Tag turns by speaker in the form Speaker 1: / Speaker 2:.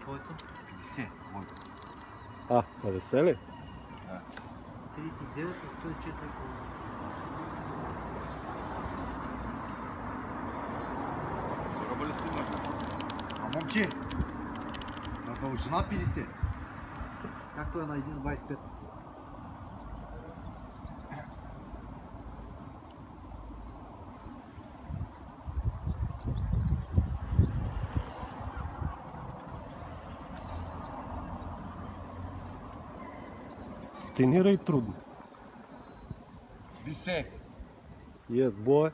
Speaker 1: Твоето?
Speaker 2: 50. Моето.
Speaker 3: А, 50 ли?
Speaker 1: 39 на 104 км.
Speaker 2: Роба ли снимаш? А момче, на дължина 50. Както е на 1,25.
Speaker 3: И трудно.
Speaker 2: Be safe.
Speaker 3: Yes, boy.